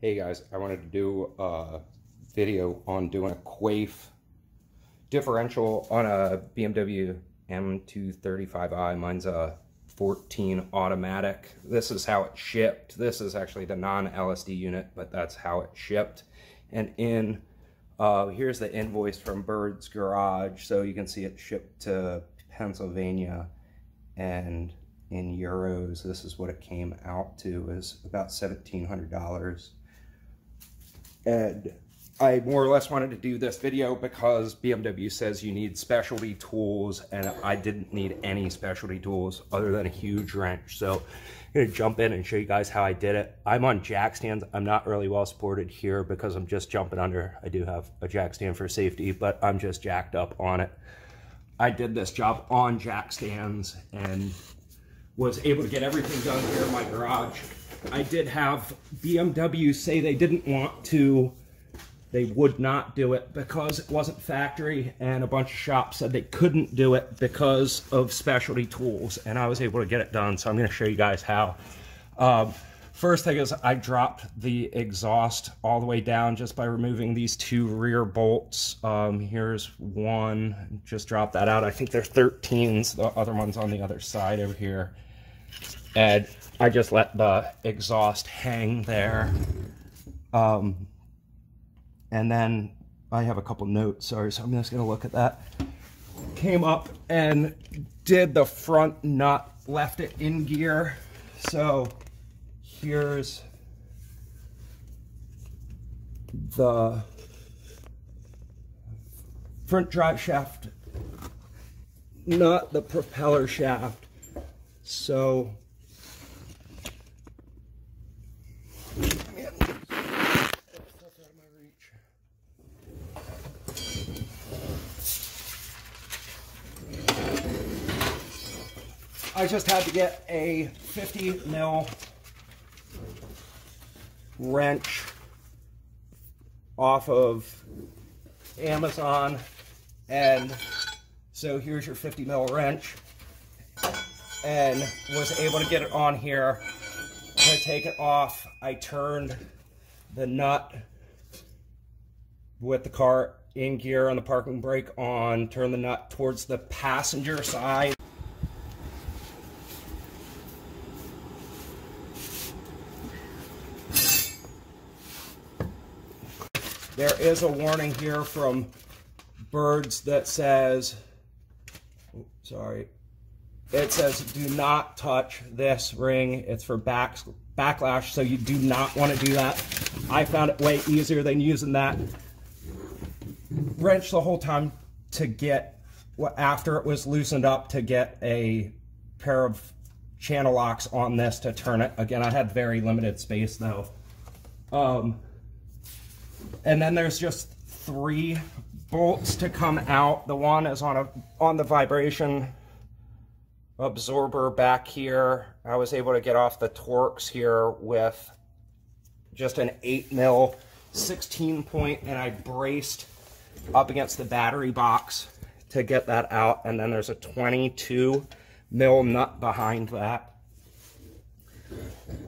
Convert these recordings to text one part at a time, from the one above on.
Hey guys, I wanted to do a video on doing a Quaife differential on a BMW M235i. Mine's a 14 automatic. This is how it shipped. This is actually the non-LSD unit, but that's how it shipped. And in, uh, here's the invoice from Bird's Garage. So you can see it shipped to Pennsylvania and in euros, this is what it came out to is about $1,700 and I more or less wanted to do this video because BMW says you need specialty tools and I didn't need any specialty tools other than a huge wrench. So I'm gonna jump in and show you guys how I did it. I'm on jack stands. I'm not really well supported here because I'm just jumping under. I do have a jack stand for safety, but I'm just jacked up on it. I did this job on jack stands and was able to get everything done here in my garage I did have BMW say they didn't want to, they would not do it because it wasn't factory, and a bunch of shops said they couldn't do it because of specialty tools, and I was able to get it done, so I'm going to show you guys how. Um, first thing is I dropped the exhaust all the way down just by removing these two rear bolts. Um, here's one, just drop that out. I think they're 13s, the other one's on the other side over here. And I just let the exhaust hang there. Um, and then I have a couple notes, sorry, so I'm just gonna look at that. Came up and did the front nut, left it in gear. So here's the front drive shaft, not the propeller shaft. So I just had to get a 50 mil wrench off of Amazon and so here's your 50 mil wrench and was able to get it on here. To take it off. I turned the nut with the car in gear on the parking brake on turn the nut towards the passenger side. There is a warning here from Birds that says, sorry, it says do not touch this ring. It's for back, backlash, so you do not want to do that. I found it way easier than using that wrench the whole time to get, after it was loosened up, to get a pair of channel locks on this to turn it. Again, I had very limited space though. Um, and then there's just three bolts to come out. The one is on a on the vibration absorber back here. I was able to get off the Torx here with just an 8 mil 16 point and I braced up against the battery box to get that out and then there's a 22 mil nut behind that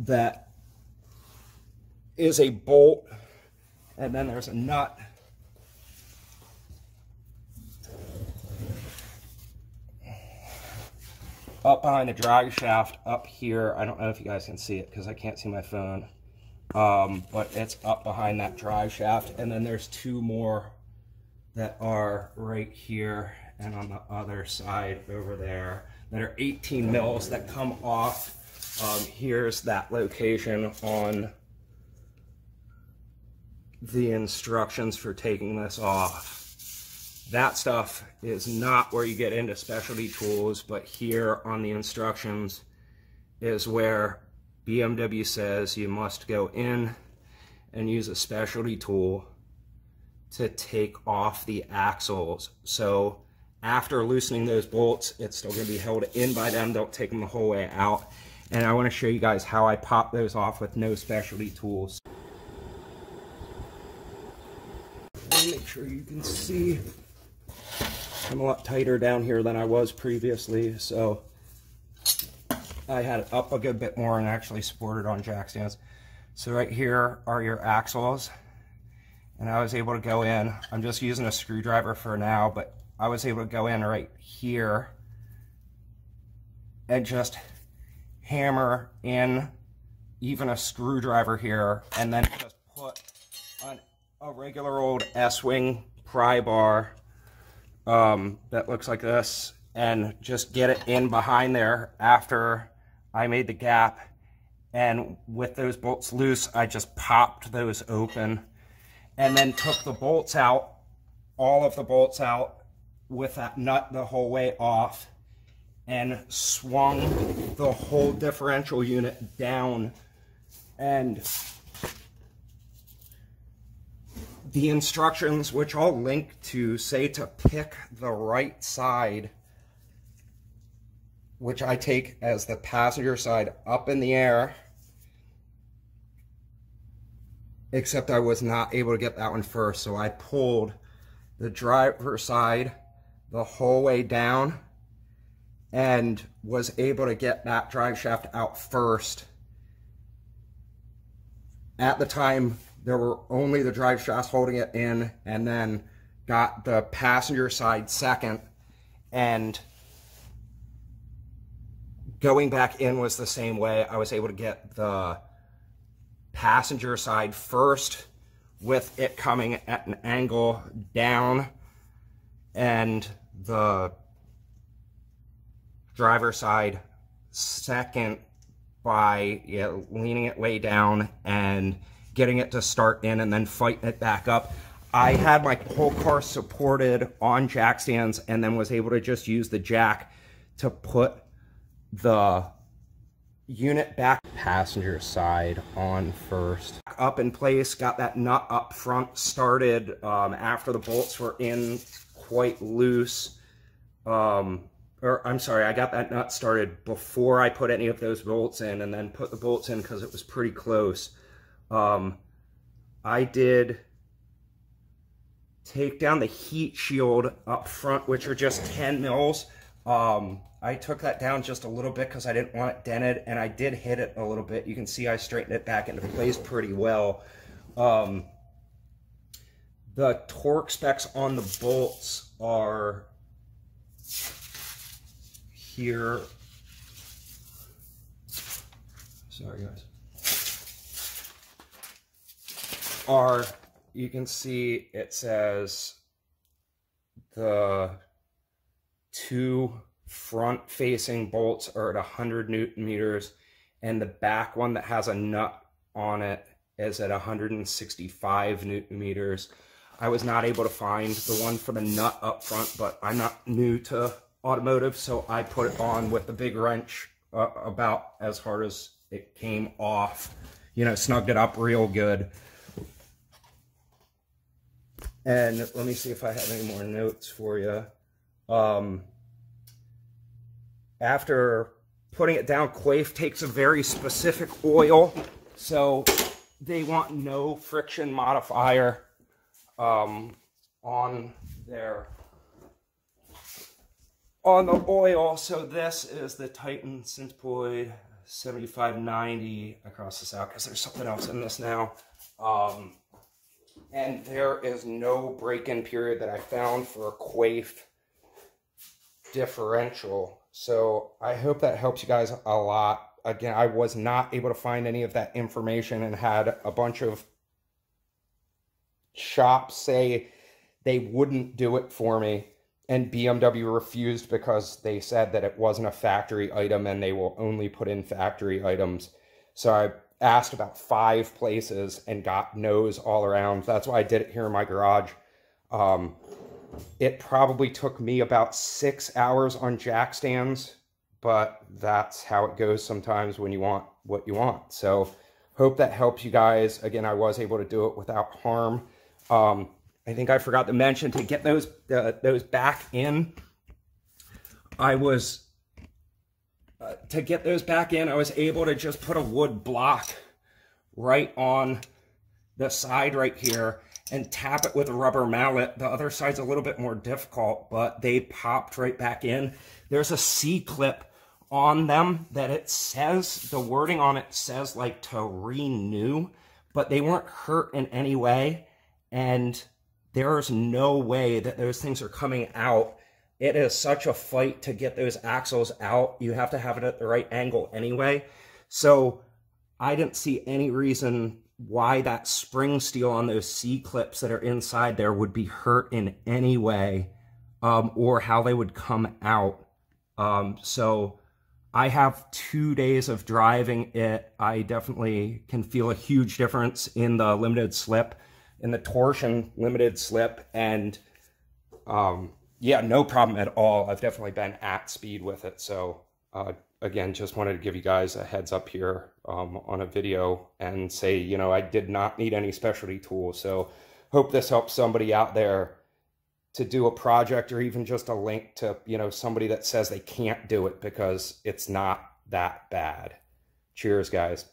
that is a bolt and then there's a nut. Up behind the drive shaft up here. I don't know if you guys can see it because I can't see my phone. Um, but it's up behind that drive shaft. And then there's two more that are right here and on the other side over there that are 18 mils that come off. Um, here's that location on the instructions for taking this off. That stuff is not where you get into specialty tools, but here on the instructions is where BMW says you must go in and use a specialty tool to take off the axles. So after loosening those bolts, it's still gonna be held in by them. Don't take them the whole way out. And I wanna show you guys how I pop those off with no specialty tools. make sure you can see. I'm a lot tighter down here than I was previously, so I had it up a good bit more and actually supported on jack stands. So right here are your axles. And I was able to go in. I'm just using a screwdriver for now, but I was able to go in right here and just hammer in even a screwdriver here and then just put on a regular old S-Wing pry bar um, that looks like this and just get it in behind there after I made the gap. And with those bolts loose, I just popped those open and then took the bolts out, all of the bolts out with that nut the whole way off and swung the whole differential unit down and the instructions which I'll link to say to pick the right side which I take as the passenger side up in the air except I was not able to get that one first so I pulled the driver side the whole way down and was able to get that drive shaft out first. At the time, there were only the drive shafts holding it in, and then got the passenger side second, and going back in was the same way. I was able to get the passenger side first with it coming at an angle down and the driver side second by you know, leaning it way down and getting it to start in and then fighting it back up. I had my whole car supported on jack stands and then was able to just use the jack to put the unit back passenger side on first. Up in place, got that nut up front started um, after the bolts were in quite loose. Um, or I'm sorry, I got that nut started before I put any of those bolts in and then put the bolts in because it was pretty close. Um, I did take down the heat shield up front, which are just 10 mils. Um, I took that down just a little bit because I didn't want it dented, and I did hit it a little bit. You can see I straightened it back into place pretty well. Um, the torque specs on the bolts are here. Sorry, guys. Are, you can see it says the two front facing bolts are at 100 newton meters and the back one that has a nut on it is at 165 newton meters. I was not able to find the one for the nut up front, but I'm not new to automotive, so I put it on with the big wrench uh, about as hard as it came off. You know, snugged it up real good. And let me see if I have any more notes for you. Um, after putting it down, Quaife takes a very specific oil. So they want no friction modifier um, on their on the oil, so this is the Titan Sintopoid 7590 across the south, because there's something else in this now. Um, and there is no break-in period that I found for a Quaife differential. So I hope that helps you guys a lot. Again, I was not able to find any of that information and had a bunch of shops say they wouldn't do it for me and BMW refused because they said that it wasn't a factory item and they will only put in factory items. So I asked about five places and got no's all around. That's why I did it here in my garage. Um, it probably took me about six hours on jack stands, but that's how it goes sometimes when you want what you want. So hope that helps you guys. Again, I was able to do it without harm. Um, I think I forgot to mention to get those uh, those back in. I was to get those back in. I was able to just put a wood block right on the side right here and tap it with a rubber mallet. The other side's a little bit more difficult, but they popped right back in. There's a C-clip on them that it says, the wording on it says like to renew, but they weren't hurt in any way. And there's no way that those things are coming out. It is such a fight to get those axles out. You have to have it at the right angle anyway. So I didn't see any reason why that spring steel on those C clips that are inside there would be hurt in any way um, or how they would come out. Um, so I have two days of driving it. I definitely can feel a huge difference in the limited slip, in the Torsen limited slip, and um, yeah, no problem at all. I've definitely been at speed with it. So uh, again, just wanted to give you guys a heads up here um, on a video and say, you know, I did not need any specialty tools. So hope this helps somebody out there to do a project or even just a link to, you know, somebody that says they can't do it because it's not that bad. Cheers, guys.